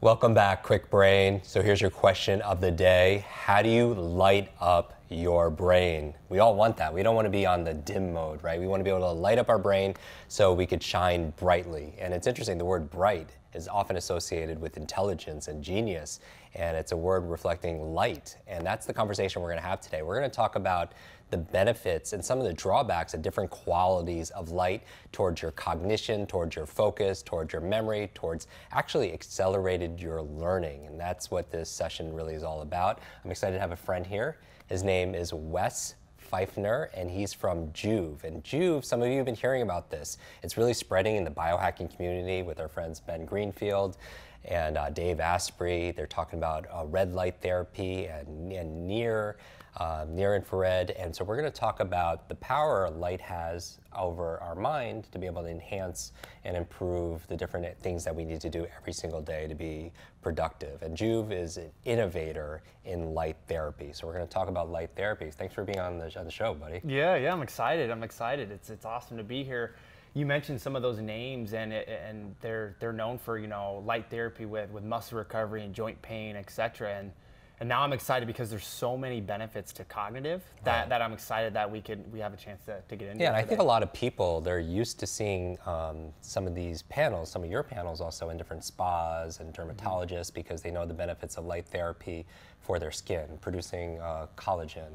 Welcome back, Kwik Brain. So here's your question of the day. How do you light up your brain? We all want that. We don't want to be on the dim mode, right? We want to be able to light up our brain so we could shine brightly. And it's interesting, the word bright is often associated with intelligence and genius, and it's a word reflecting light. And that's the conversation we're going to have today. We're going to talk about the benefits and some of the drawbacks of different qualities of light towards your cognition, towards your focus, towards your memory, towards actually accelerated your learning. And that's what this session really is all about. I'm excited to have a friend here. His name is Wes Pfiffner, and he's from Joovv. And Joovv, some of you have been hearing about this. It's really spreading in the biohacking community with our friends Ben Greenfield and uh, Dave Asprey. They're talking about uh, red light therapy and, and near uh, near infrared. And so we're going to talk about the power light has over our mind to be able to enhance and improve the different things that we need to do every single day to be productive. And Joovv is an innovator in light therapy. So we're going to talk about light therapy. Thanks for being on the, on the show, buddy. Yeah, yeah, I'm excited. I'm excited. It's, it's awesome to be here you mentioned some of those names and and they're they're known for you know light therapy with with muscle recovery and joint pain etc and and now I'm excited because there's so many benefits to cognitive that, right. that I'm excited that we could we have a chance to, to get into. Yeah, and I think a lot of people they're used to seeing um, some of these panels, some of your panels also in different spas and mm-hmm. dermatologists mm-hmm. because they know the benefits of light therapy for their skin, producing uh, collagen,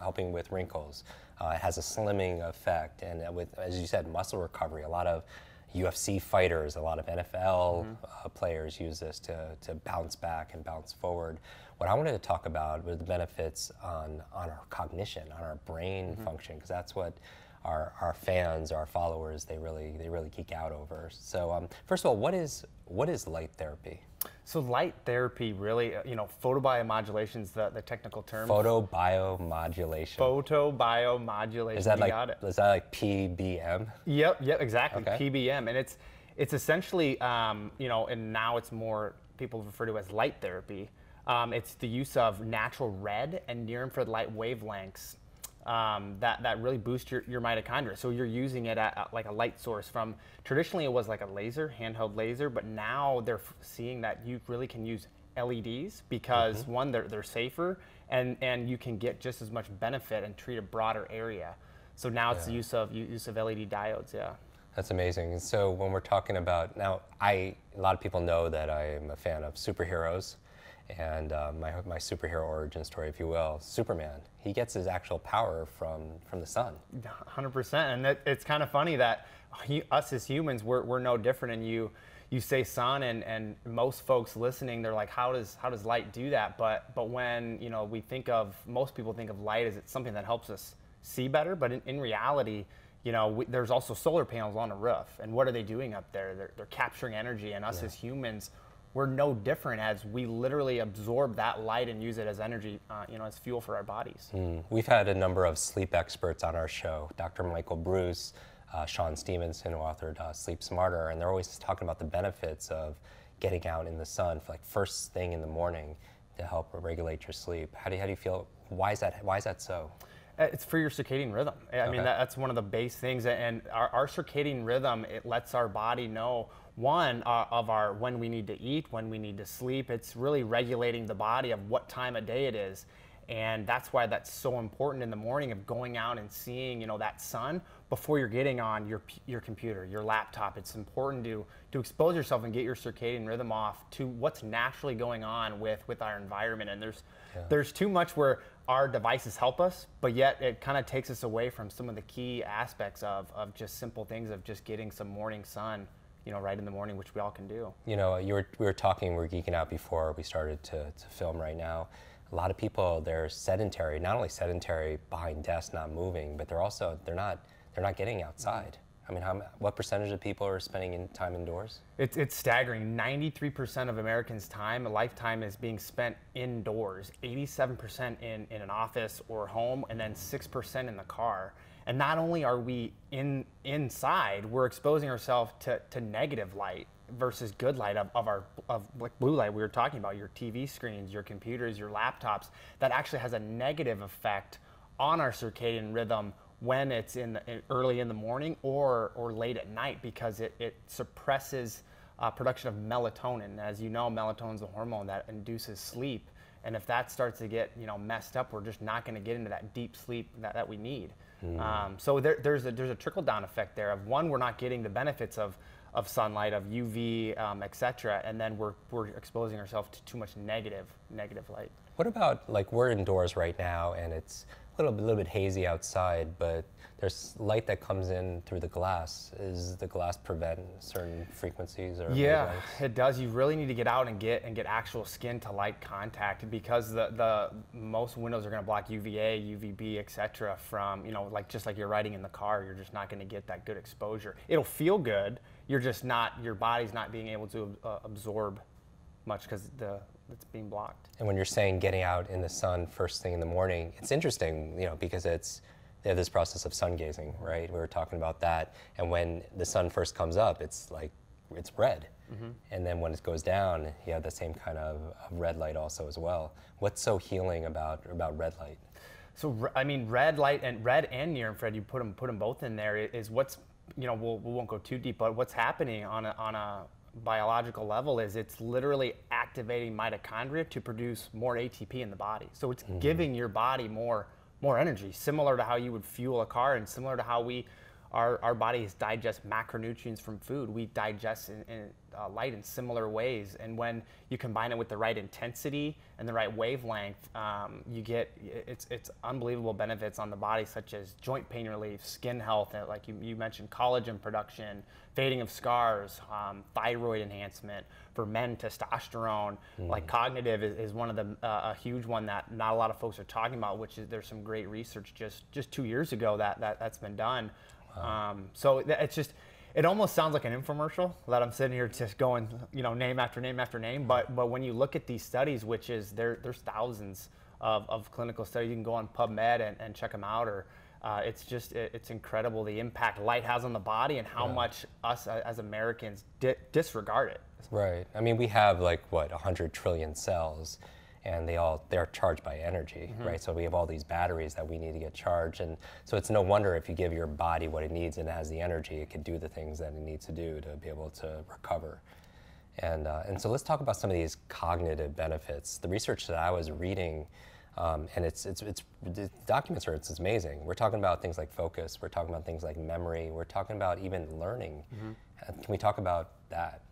helping with wrinkles. Uh, it has a slimming effect, and with as you said, muscle recovery. A lot of UFC fighters, a lot of NFL mm-hmm. uh, players use this to, to bounce back and bounce forward. What I wanted to talk about was the benefits on, on our cognition, on our brain mm-hmm. function, because that's what our, our fans, our followers, they really they really geek out over. So um, first of all, what is what is light therapy? So light therapy really, uh, you know, photobiomodulation is the, the technical term. Photobiomodulation. Photobiomodulation. Is that you like is that like PBM? Yep, yep, exactly. Okay. PBM, and it's it's essentially, um, you know, and now it's more people refer to as light therapy. Um, it's the use of natural red and near infrared light wavelengths um, that, that really boost your, your mitochondria. So you're using it at, at, like a light source from, traditionally it was like a laser, handheld laser, but now they're seeing that you really can use LEDs because mm-hmm. one, they're, they're safer and, and you can get just as much benefit and treat a broader area. So now it's yeah. the use of, use of LED diodes, yeah. That's amazing. So when we're talking about, now I, a lot of people know that I am a fan of superheroes and uh, my, my superhero origin story, if you will, Superman. He gets his actual power from, from the sun. 100%. And it, it's kind of funny that he, us as humans, we're, we're no different. And you, you say sun, and, and most folks listening, they're like, how does, how does light do that? But, but when you know, we think of, most people think of light as it's something that helps us see better. But in, in reality, you know, we, there's also solar panels on the roof. And what are they doing up there? They're, they're capturing energy. And us yeah. as humans, we're no different as we literally absorb that light and use it as energy, uh, you know, as fuel for our bodies. Mm. We've had a number of sleep experts on our show, Dr. Michael Breus, uh, Shawn Stevenson, who authored uh, Sleep Smarter, and they're always talking about the benefits of getting out in the sun for like first thing in the morning to help regulate your sleep. How do you, how do you feel? Why is that? Why is that so? Uh, it's for your circadian rhythm. I okay. mean, that, that's one of the base things, and our, our circadian rhythm it lets our body know one uh, of our when we need to eat, when we need to sleep. It's really regulating the body of what time of day it is. And that's why that's so important in the morning of going out and seeing, you know, that sun before you're getting on your your computer, your laptop. It's important to to expose yourself and get your circadian rhythm off to what's naturally going on with with our environment. And there's yeah. there's too much where our devices help us, but yet it kind of takes us away from some of the key aspects of of just simple things of just getting some morning sun you know, right in the morning, which we all can do. You know, you were, we were talking, we were geeking out before we started to, to film right now. A lot of people, they're sedentary, not only sedentary behind desks, not moving, but they're also, they're not, they're not getting outside. I mean, how, what percentage of people are spending in time indoors? It's, it's staggering. 93% of Americans' time, a lifetime, is being spent indoors. 87% in, in an office or home, and then 6% in the car. And not only are we in inside, we're exposing ourselves to, to negative light versus good light of, of our of like blue light we were talking about, your TV screens, your computers, your laptops, that actually has a negative effect on our circadian rhythm when it's in, the, early in the morning or or late at night because it, it suppresses uh, production of melatonin. As you know, melatonin is a hormone that induces sleep. And if that starts to get you know messed up, we're just not going to get into that deep sleep that, that we need. Mm. Um, so there, there's a there's a trickle down effect there of one, we're not getting the benefits of of sunlight, of UV, um, etc., and then we're we're exposing ourselves to too much negative negative light. What about like we're indoors right now and it's little, a little bit hazy outside, but there's light that comes in through the glass. Is the glass prevent certain frequencies or yeah, it does. You really need to get out and get and get actual skin to light contact because the the most windows are going to block UVA, UVB, etc. From you know like just like you're riding in the car, you're just not going to get that good exposure. It'll feel good. You're just not your body's not being able to uh, absorb much because the it's being blocked. And when you're saying getting out in the sun first thing in the morning, it's interesting, you know, because it's they have this process of sun gazing, right? We were talking about that, and when the sun first comes up, it's like it's red, mm-hmm. and then when it goes down, you have the same kind of, red light also as well. What's so healing about about red light? So I mean, red light and red and near infrared, you put them put them both in there. Is what's you know we'll, we won't go too deep, but what's happening on a on a biological level is it's literally activating mitochondria to produce more ATP in the body. So it's mm-hmm. giving your body more more energy, similar to how you would fuel a car and similar to how we our, our bodies digest macronutrients from food. We digest in, in uh, light in similar ways. And when you combine it with the right intensity and the right wavelength, um, you get it's, it's unbelievable benefits on the body, such as joint pain relief, skin health, like you, you mentioned, collagen production, fading of scars, um, thyroid enhancement. For men, testosterone, mm. like cognitive is, is one of the uh, a huge one that not a lot of folks are talking about. Which is there's some great research just just two years ago that, that that's been done. Wow. Um, so it's just it almost sounds like an infomercial that I'm sitting here just going, you know, name after name after name. But but when you look at these studies, which is there, there's thousands of, of clinical studies. You can go on PubMed and, and check them out, or uh, it's just it, it's incredible the impact light has on the body and how yeah. much us uh, as Americans di- disregard it. Right. I mean, we have like what 100 trillion cells and they all they're charged by energy, mm-hmm. right? So we have all these batteries that we need to get charged, and so it's no wonder if you give your body what it needs and it has the energy, it can do the things that it needs to do to be able to recover. And uh, and so let's talk about some of these cognitive benefits. The research that I was reading. Um, and it's, it's, it's, the documents are, it's amazing. We're talking about things like focus, we're talking about things like memory, we're talking about even learning. Mm-hmm. Can we talk about that?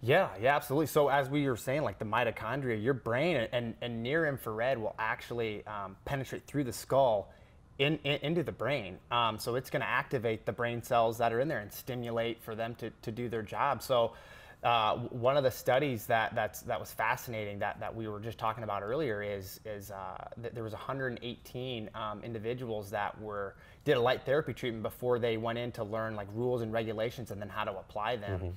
Yeah, yeah, absolutely. So as we were saying, like the mitochondria, your brain and, and near infrared will actually um, penetrate through the skull in, in, into the brain. Um, so it's going to activate the brain cells that are in there and stimulate for them to, to do their job. So uh, one of the studies that that's, that was fascinating that, that we were just talking about earlier is is uh, that there was 118 um, individuals that were did a light therapy treatment before they went in to learn like rules and regulations and then how to apply them. Mm-hmm.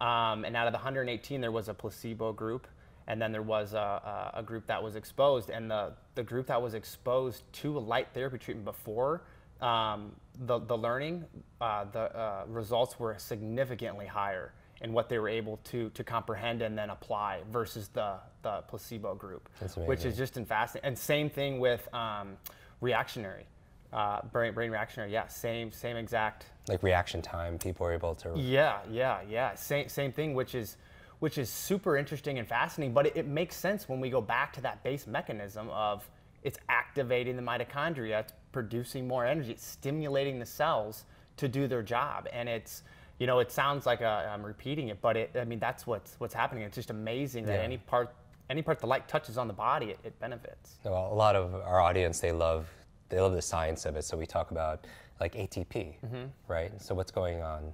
Um, and out of the 118, there was a placebo group, and then there was a, a, group that was exposed. And the, the group that was exposed to a light therapy treatment before um, the, the learning, uh, the uh, results were significantly higher in what they were able to, to comprehend and then apply versus the, the placebo group, which is just fascinating. And same thing with um, reactionary uh, brain, brain reactionary, yeah, same same exact. Like reaction time, people are able to. Yeah, yeah, yeah. Same same thing, which is which is super interesting and fascinating. But it, it makes sense when we go back to that base mechanism of it's activating the mitochondria, it's producing more energy, it's stimulating the cells to do their job, and it's you know it sounds like uh, i am repeating it, but it, I mean that's what's what's happening. It's just amazing that any part any part the light touches on the body, it, it benefits. Well, a lot of our audience they love they love the science of it. So we talk about like ATP, mm-hmm. right? So what's going on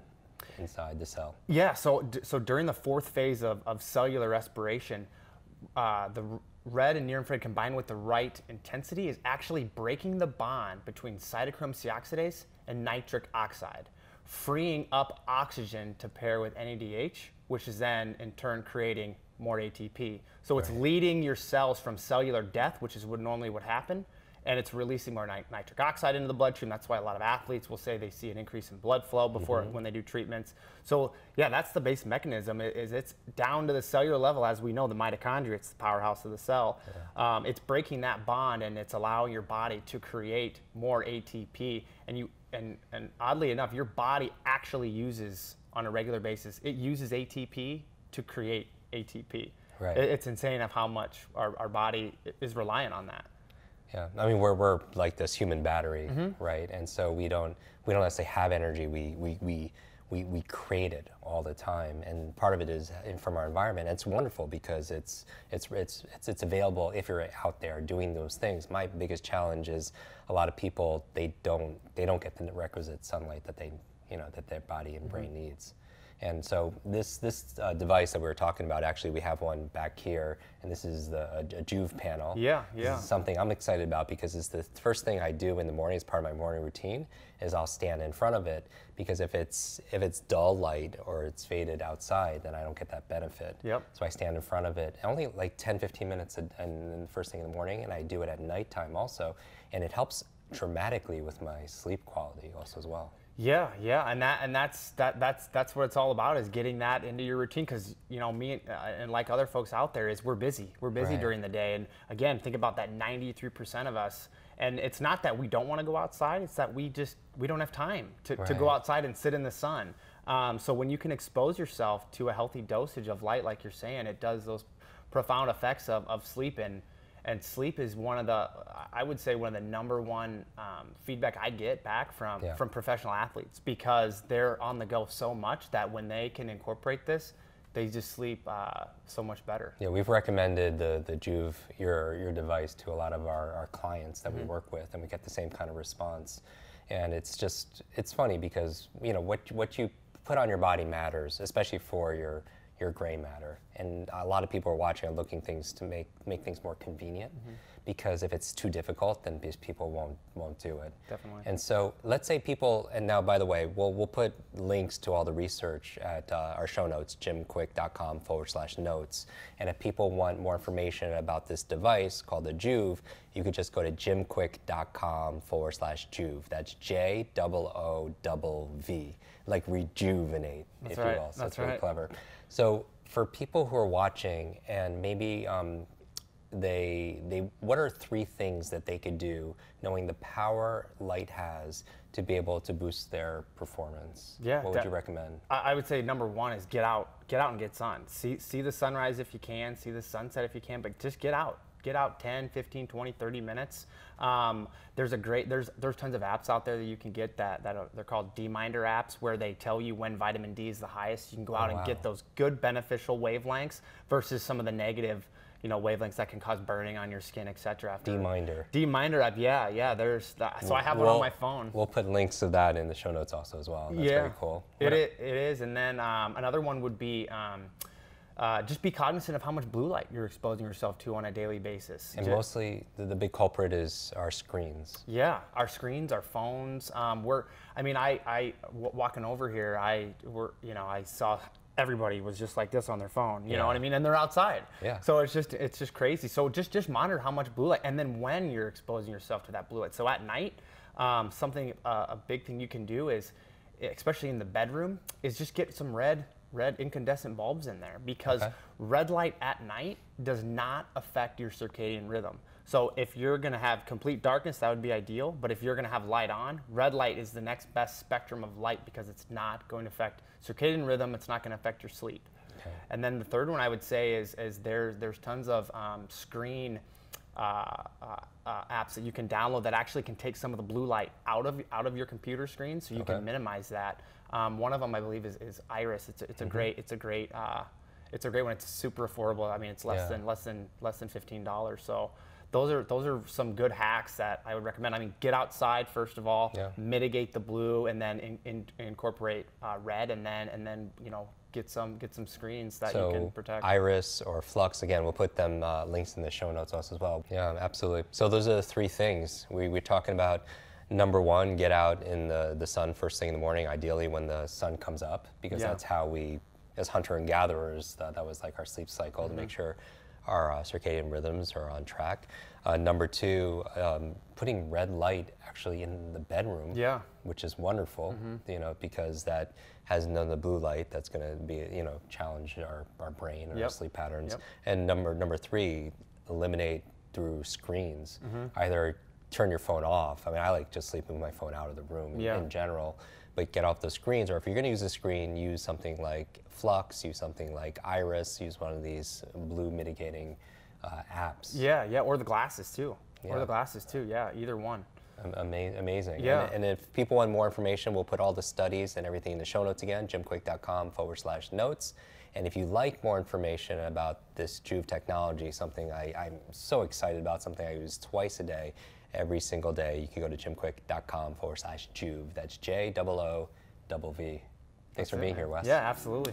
inside the cell? Yeah. So so during the fourth phase of, of cellular respiration, uh, the red and near infrared combined with the right intensity is actually breaking the bond between cytochrome C oxidase and nitric oxide, freeing up oxygen to pair with NADH, which is then in turn creating more ATP. So it's right. leading your cells from cellular death, which is what normally would happen, and it's releasing more nit- nitric oxide into the bloodstream. That's why a lot of athletes will say they see an increase in blood flow before mm-hmm. when they do treatments. So yeah, that's the base mechanism. Is it's down to the cellular level, as we know, the mitochondria. It's the powerhouse of the cell. Yeah. Um, it's breaking that bond and it's allowing your body to create more ATP. And you and and oddly enough, your body actually uses on a regular basis. It uses ATP to create ATP. Right. It's insane of how much our, our body is reliant on that. Yeah, I mean we're, we're like this human battery, Mm-hmm. right? And so we don't we don't necessarily have energy. We we, we we we create it all the time, and part of it is from our environment. It's wonderful because it's it's it's it's, it's available if you're out there doing those things. My biggest challenge is a lot of people they don't they don't get the requisite sunlight that they you know that their body Mm-hmm. and brain needs. And so this this uh, device that we were talking about, actually, we have one back here, and this is the a, a Joovv panel. Yeah, This yeah. is something I'm excited about because it's the first thing I do in the morning as part of my morning routine is I'll stand in front of it because if it's if it's dull light or it's faded outside, then I don't get that benefit. Yep. So I stand in front of it only like 10, 15 minutes a- and then the first thing in the morning, and I do it at nighttime also, and it helps dramatically with my sleep quality also as well. Yeah, yeah, and that and that's that that's that's what it's all about is getting that into your routine because you know me and, uh, and like other folks out there is we're busy, we're busy Right. during the day, and again think about that 93% of us, and it's not that we don't want to go outside, it's that we just we don't have time to, to go outside and sit in the sun. Um, so when you can expose yourself to a healthy dosage of light, like you're saying, it does those profound effects of, of sleep and and sleep is one of the I would say one of the number one um, feedback I get back from Yeah. from professional athletes because they're on the go so much that when they can incorporate this, they just sleep uh, so much better. Yeah, we've recommended the the Joovv your your device to a lot of our, our clients that we work with, and we get the same kind of response. And it's just it's funny because you know what what you put on your body matters, especially for your your gray matter. And a lot of people are watching and looking things to make make things more convenient. Because if it's too difficult, then these people won't won't do it. Definitely. And so let's say people, and now by the way, we'll, we'll put links to all the research at uh, our show notes, jimkwik.com forward slash notes. And if people want more information about this device called the Joovv, you could just go to jimkwik.com forward slash Joovv. That's J O O V, like rejuvenate, if right, you will. So that's really right. clever. So for people who are watching and maybe um, they they what are three things that they could do knowing the power light has to be able to boost their performance Yeah, what would you recommend I, I would say number one is get out, get out and get sun. See see the sunrise if you can, see the sunset if you can, but just get out. Get out 10, 15, 20, 30 minutes. Um, there's a great there's there's tons of apps out there that you can get that that are, they're called D-Minder apps where they tell you when vitamin D is the highest. You can go out and wow. get those good beneficial wavelengths versus some of the negative you know wavelengths that can cause burning on your skin, etc. D-Minder. D-Minder app, yeah, yeah. There's that. So I have one on We'll- my phone. we'll put links to that in the show notes also as well that's very cool It it is. And then um, another one would be um, uh, just be cognizant of how much blue light you're exposing yourself to on a daily basis. and Ju- mostly the, the big culprit is our screens yeah, our screens, our phones. Um, we're, I mean, I, I w- walking over here, I, were, you know, I saw everybody was just like this on their phone. You know what I mean? And they're outside. Yeah. So it's just, it's just crazy. So just, just monitor how much blue light, and then when you're exposing yourself to that blue light. So at night, um, something, uh, a big thing you can do is, especially in the bedroom, is just get some red, red incandescent bulbs in there because Okay. red light at night does not affect your circadian rhythm. So if you're going to have complete darkness, that would be ideal. But if you're going to have light on, red light is the next best spectrum of light because it's not going to affect circadian rhythm. It's not going to affect your sleep. Okay. And then the third one I would say is, is there's there's tons of um, screen uh, uh, uh, apps that you can download that actually can take some of the blue light out of out of your computer screen, so you Okay. can minimize that. Um, one of them I believe is, is Iris. It's a, it's a great it's a great uh, it's a great one. It's super affordable. I mean, it's less Yeah. than less than less than fifteen dollars. So those are those are some good hacks that I would recommend. I mean, get outside first of all, Yeah. mitigate the blue, and then in, in, incorporate uh, red, and then and then you know get some get some screens that you can so protect. iris or flux again we'll put them uh, links in the show notes also as well yeah absolutely so those are the three things we, we're talking about number one get out in the, the sun first thing in the morning ideally when the sun comes up because Yeah. that's how we as hunter and gatherers that, that was like our sleep cycle to make Mm-hmm. sure our uh, circadian rhythms are on track uh, number two um, putting red light actually in the bedroom Yeah. which is wonderful, you know, because that has none of the blue light that's going to be, you know, challenge our, our brain and our sleep patterns. Yep. And number number three, eliminate through screens. Mm-hmm. Either turn your phone off. I mean, I like just sleeping with my phone out of the room Yeah. in general. but get off the screens. Or if you're going to use a screen, use something like Flux, use something like Iris, use one of these blue mitigating uh, apps. Yeah, yeah, or the glasses too. Or the glasses too. Yeah, either one. Ama- amazing. Yeah. And, and if people want more information, we'll put all the studies and everything in the show notes again, jimkwik.com forward slash notes. And if you like more information about this Joovv technology, something I, I'm so excited about, something I use twice a day, every single day, you can go to jimkwik.com forward slash Joovv. That's J O O V. Thanks for being here, Wes. Yeah, absolutely.